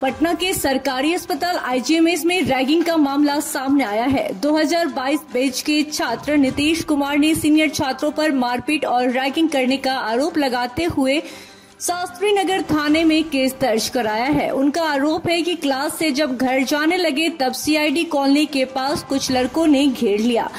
पटना के सरकारी अस्पताल आईजीएमएस में रैगिंग का मामला सामने आया है। 2022 बैच के छात्र नीतीश कुमार ने सीनियर छात्रों पर मारपीट और रैगिंग करने का आरोप लगाते हुए शास्त्री नगर थाने में केस दर्ज कराया है। उनका आरोप है कि क्लास से जब घर जाने लगे तब सीआईडी कॉलोनी के पास कुछ लड़कों ने घेर लिया।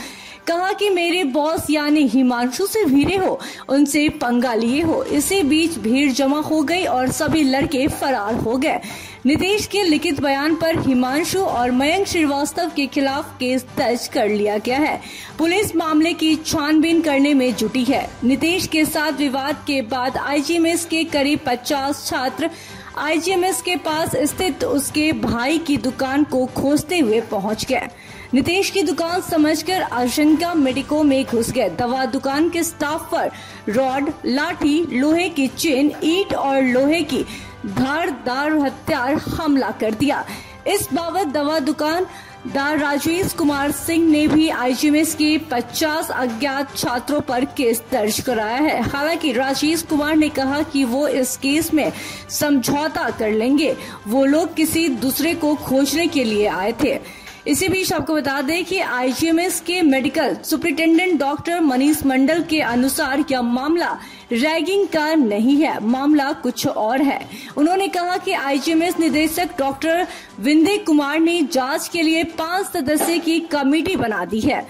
कहा कि मेरे बॉस यानी हिमांशु से भिड़े हो, उनसे पंगा लिए हो। इसी बीच भीड़ जमा हो गई और सभी लड़के फरार हो गए। नीतीश के लिखित बयान पर हिमांशु और मयंक श्रीवास्तव के खिलाफ केस दर्ज कर लिया गया है। पुलिस मामले की छानबीन करने में जुटी है। नीतीश के साथ विवाद के बाद आईजीएमएस के करीब 50 छात्र आईजीएमएस के पास स्थित उसके भाई की दुकान को खोजते हुए पहुँच गए। नीतीश की दुकान समझकर आशंका मेडिको में घुस गए। दवा दुकान के स्टाफ पर रॉड, लाठी, लोहे की चेन, ईट और लोहे की धारदार हथियार हमला कर दिया। इस बाबत दवा दुकान दार राजेश कुमार सिंह ने भी आईजीएमएस के 50 अज्ञात छात्रों पर केस दर्ज कराया है। हालाँकि राजेश कुमार ने कहा कि वो इस केस में समझौता कर लेंगे। वो लोग किसी दूसरे को खोजने के लिए आए थे। इसी बीच आपको बता दें कि आईजीएमएस के medical superintendent doctor Manish Mandal के अनुसार यह मामला रैगिंग का नहीं है, मामला कुछ और है। उन्होंने कहा कि आईजीएमएस निदेशक डॉक्टर विंदे कुमार ने जाँच के लिए पाँच सदस्य की कमेटी बना दी है।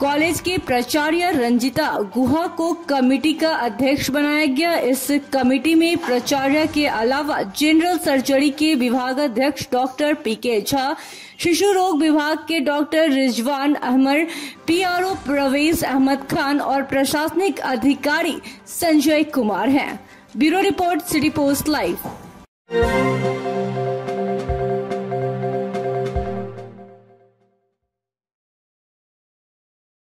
कॉलेज की प्राचार्य रंजिता गुहा को कमेटी का अध्यक्ष बनाया गया। इस कमेटी में प्राचार्य के अलावा जनरल सर्जरी के विभाग अध्यक्ष डॉक्टर पी के झा, शिशु रोग विभाग के डॉक्टर रिजवान अहमद पीआरओ प्रवेश अहमद खान और प्रशासनिक अधिकारी संजय कुमार हैं। Bureau report, city post live.